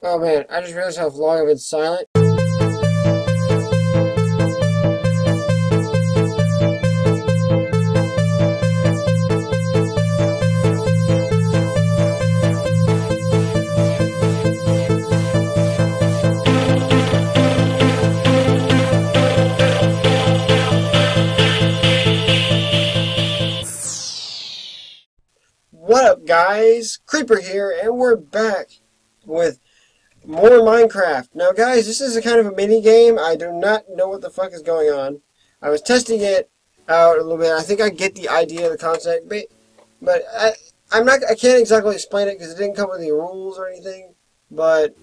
Oh man, I just realized how long I've been silent. What up, guys? Creeper here, and we're back with more Minecraft. Now, guys, this is a kind of a mini game. I do not know what the fuck is going on. I was testing it out a little bit. I think I get the idea of the concept, but, but I, I'm not. I can't exactly explain it because it didn't come with any rules or anything. But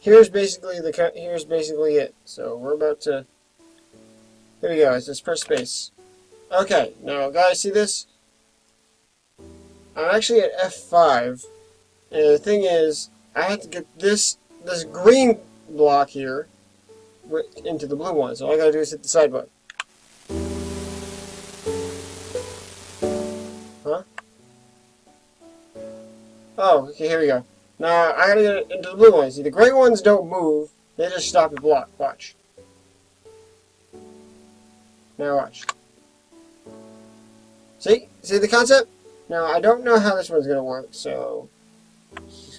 here's basically the here's basically it. So we're about to. Here we go. It's just press space. Okay, now guys, see this? I'm actually at F5, and the thing is, I have to get this this green block here into the blue one. So all I gotta do is hit the side button. Huh? Oh, okay, here we go. Now, I gotta get it into the blue ones. See, the gray ones don't move. They just stop at block. Watch. Now watch. See? See the concept? Now, I don't know how this one's to work, so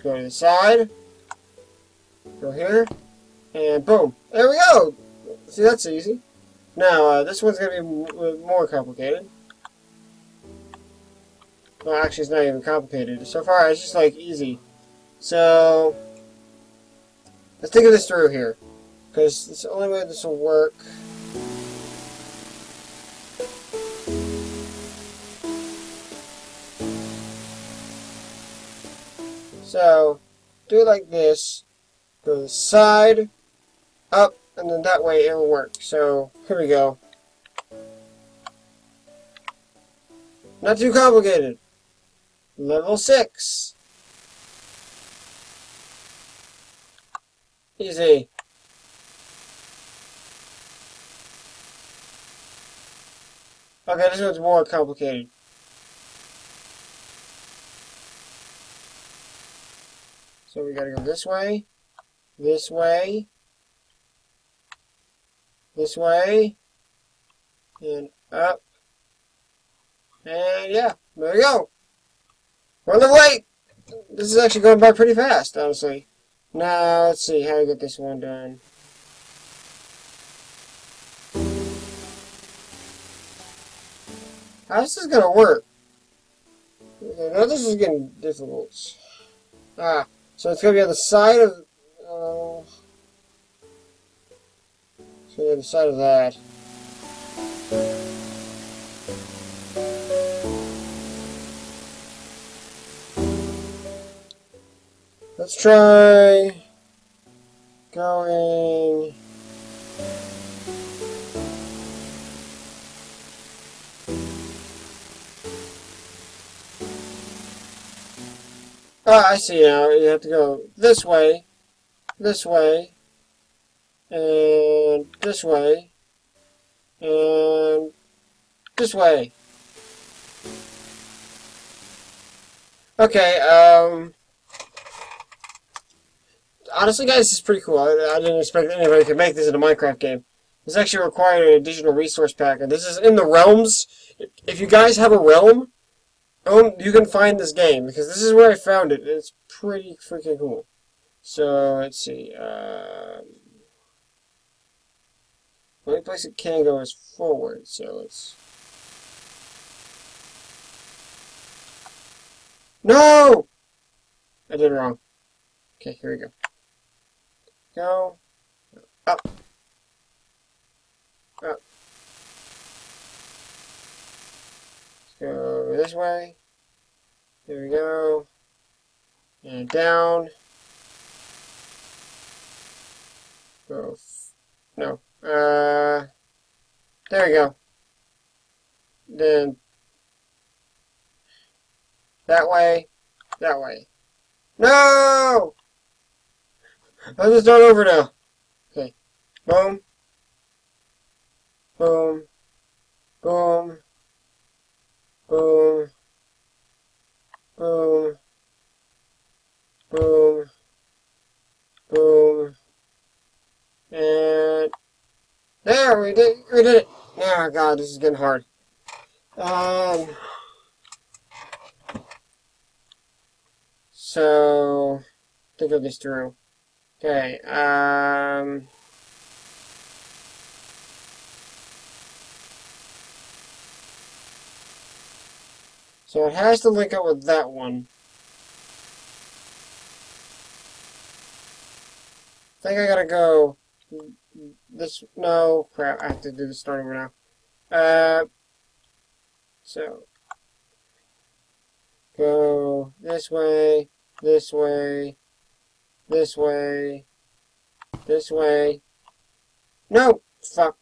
go to the side, go here, and boom. There we go! See, that's easy. Now, uh, this one's going to be more complicated. Well, actually, it's not even complicated. So far, it's just, like, easy. So, let's think of this through here. Because it's the only way this will work. So, do it like this. Go to the side, up, and then that way it will work. So, here we go. Not too complicated. Level 6. Easy. Okay, this one's more complicated. So we gotta go this way, this way, this way, and up. And yeah, there we go. We're the way! This is actually going by pretty fast, honestly. Now, let's see how to get this one done. How's this gonna work? Now this is getting difficult. Ah. So it's going to be on the side of... Uh, it's going to be on the side of that. Let's try going... Oh, I see now. You have to go this way, this way, and this way, and this way. Okay, um... Honestly, guys, this is pretty cool. I, I didn't expect anybody could make this in a Minecraft game. This actually required an additional resource pack, and this is in the realms. If you guys have a realm, Oh, you can find this game because this is where I found it. It's pretty freaking cool. So let's see. Um, the only place it can go is forward. So let's. No! I did it wrong. Okay, here we go. Go. Up. Up. Go this way. There we go. And down. Go. No. Uh. There we go. Then that way. That way. No! Let's just over now. Okay. Boom. Boom. Boom. Boom. Boom. Boom. Boom. And there we did we did it. Oh god, this is getting hard. Um So think of this through. Okay, um So it has to link up with that one. I think I gotta go this, no, crap, I have to do the starting over now. Uh, so, go this way, this way, this way, this way. No! Fuck.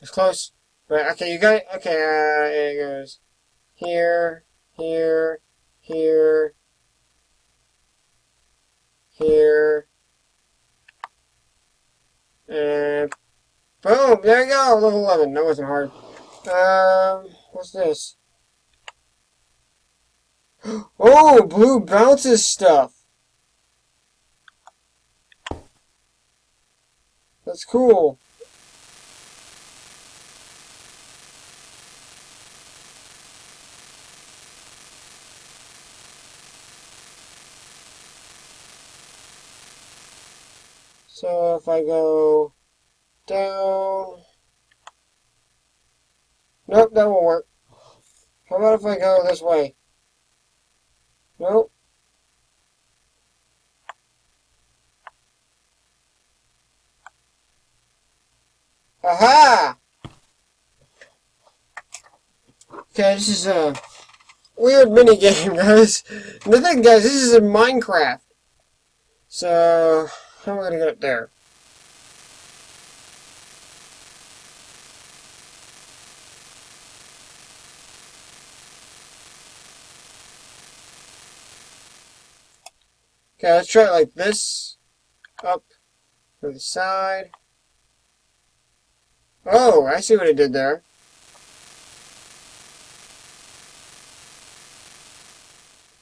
It's close. But, okay, you got? Okay, uh, it goes here, here, here, here, and boom, there you go, level 11. That wasn't hard. Um, what's this? Oh, blue bounces stuff. That's cool. So if I go down, nope, that won't work. How about if I go this way? Nope. Aha! Okay, this is a weird mini game, guys. The thing, guys, this is in Minecraft. So, how am I going to get up there? Okay, let's try it like this. Up to the side. Oh, I see what I did there.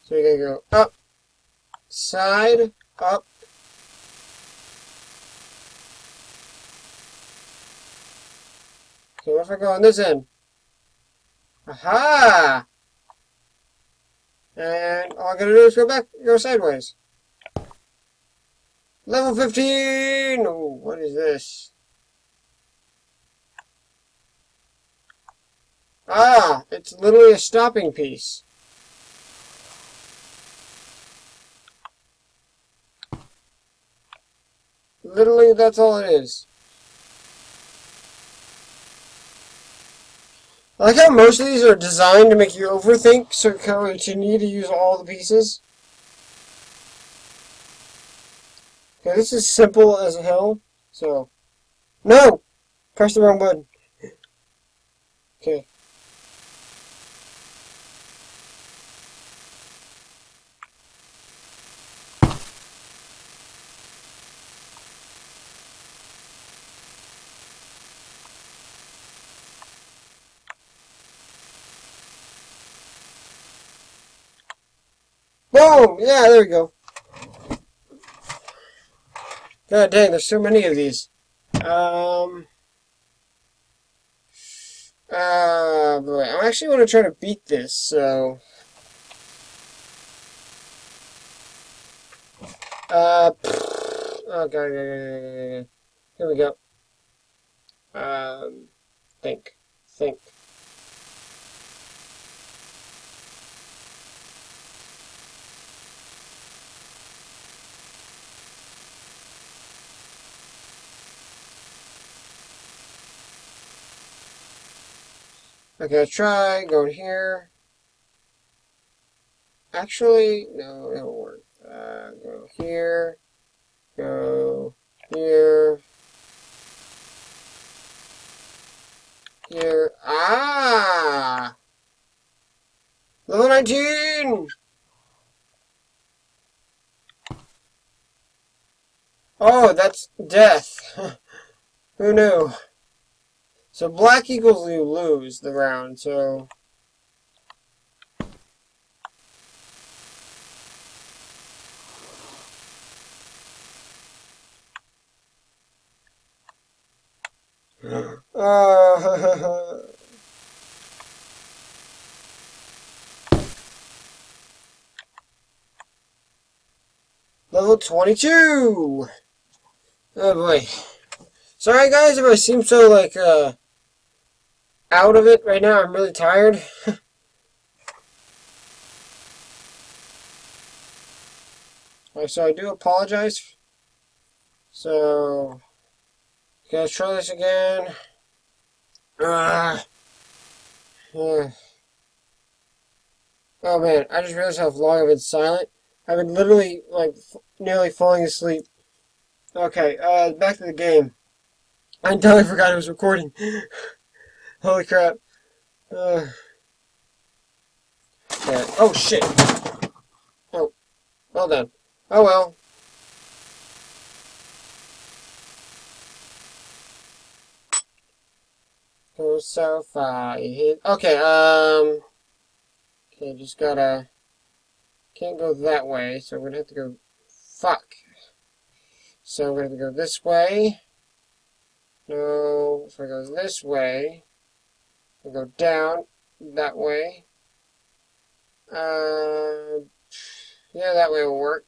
So you're going to go up, side, up, Okay, what if I go on this end? Aha! And all I gotta do is go back, go sideways. Level 15! Oh, what is this? Ah, it's literally a stopping piece. Literally, that's all it is. I like how most of these are designed to make you overthink, so you need to use all the pieces. Okay, this is simple as hell, so... No! Press the wrong button. Okay. Boom! Yeah, there we go. God dang, there's so many of these. Um... Uh, I actually want to try to beat this, so... Uh, oh god, here we go. Um, think, think. Okay, let's try going here. Actually, no, it won't work. Uh, go here. Go here. Here. Ah! Level 19! Oh, that's death. Who knew? So black equals you lose the round, so... level 22! Oh boy. Sorry guys if I seem so like, uh, out of it right now. I'm really tired. so I do apologize. So, let's try this again. Uh, yeah. Oh man, I just realized how long I've been silent. I've been literally, like, nearly falling asleep. Okay, uh, back to the game. I totally forgot I was recording. Holy crap. Uh. Oh shit. Oh, well done. Oh well. Go so far. Okay, um. Okay, just gotta. Can't go that way, so we're gonna have to go. Fuck. So we're gonna go this way. No, if I go this way, I go down that way. Uh, yeah, that way will work.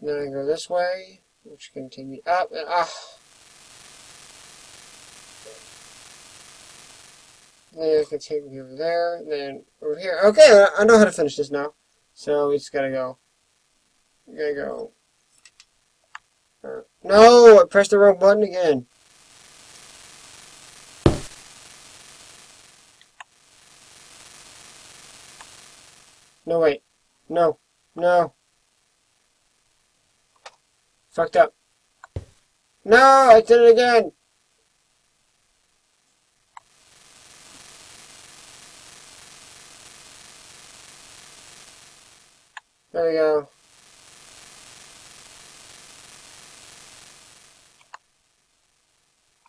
Then I go this way, which can take me up and ah. Then I can take me over there, then over here. Okay, I know how to finish this now. So we just gotta go. We gotta go. Uh, no, I pressed the wrong button again. No, wait. No. No. Fucked up. No, I did it again. There we go.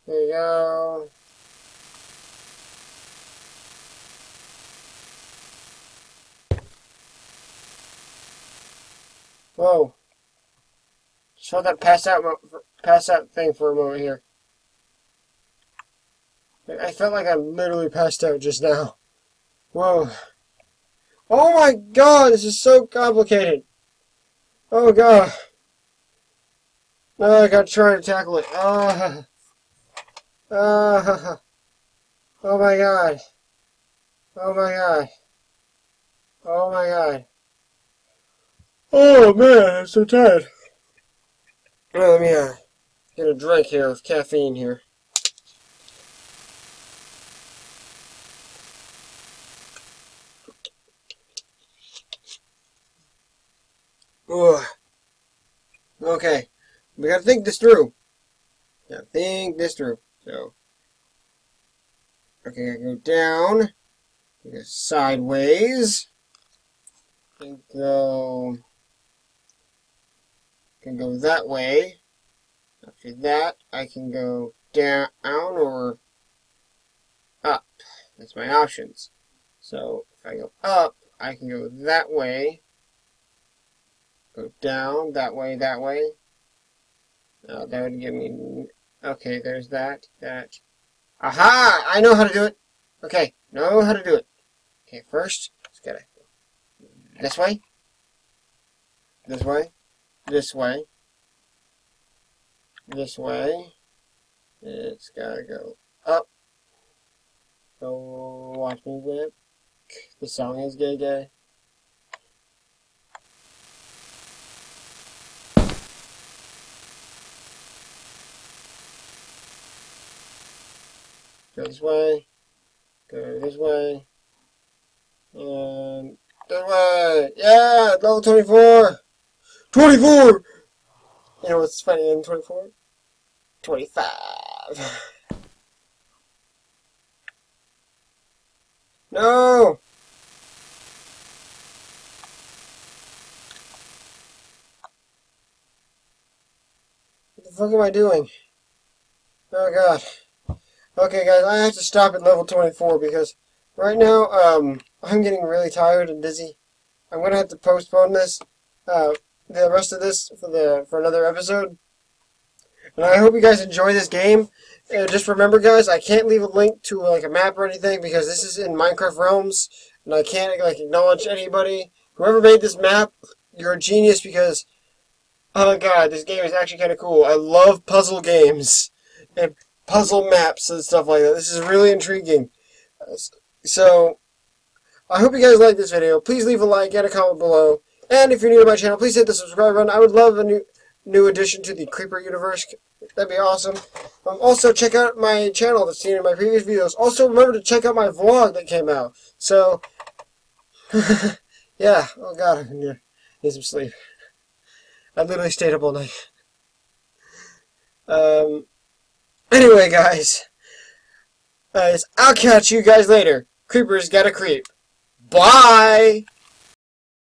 There we go. Whoa. Show that pass out pass out thing for a moment here. I felt like I literally passed out just now. Whoa. Oh my god, this is so complicated. Oh god. Oh, I gotta try to tackle it. Ah. Uh, uh, oh my god. Oh my god. Oh my god. Oh man, I'm so tired. Well, let me uh, get a drink here of caffeine here. Ugh. Okay, we gotta think this through. Gotta think this through. So, okay, I go down, go sideways, and go can go that way. After that, I can go down or up. That's my options. So if I go up, I can go that way. Go down, that way, that way. Uh, that would give me... Okay, there's that, that. Aha! I know how to do it. Okay, know how to do it. Okay, first, let's get it. This way. This way this way. This way. It's gotta go up. So watch me whip. The song is gay gay. Go this way. Go this way. And this way. Yeah, level 24. 24! You know what's funny in 24? 25. No! What the fuck am I doing? Oh god. Okay guys, I have to stop at level 24 because right now, um, I'm getting really tired and dizzy. I'm gonna have to postpone this. Uh, the rest of this for the for another episode. And I hope you guys enjoy this game. And just remember, guys, I can't leave a link to like a map or anything because this is in Minecraft Realms, and I can't like acknowledge anybody. Whoever made this map, you're a genius because, oh god, this game is actually kind of cool. I love puzzle games and puzzle maps and stuff like that. This is really intriguing. So, I hope you guys like this video. Please leave a like and a comment below. And if you're new to my channel, please hit the subscribe button. I would love a new new addition to the Creeper universe. That'd be awesome. Um, also, check out my channel that's seen in my previous videos. Also, remember to check out my vlog that came out. So, yeah. Oh, God. I need some sleep. I literally stayed up all night. Um, anyway, guys. guys, I'll catch you guys later. Creepers gotta creep. Bye!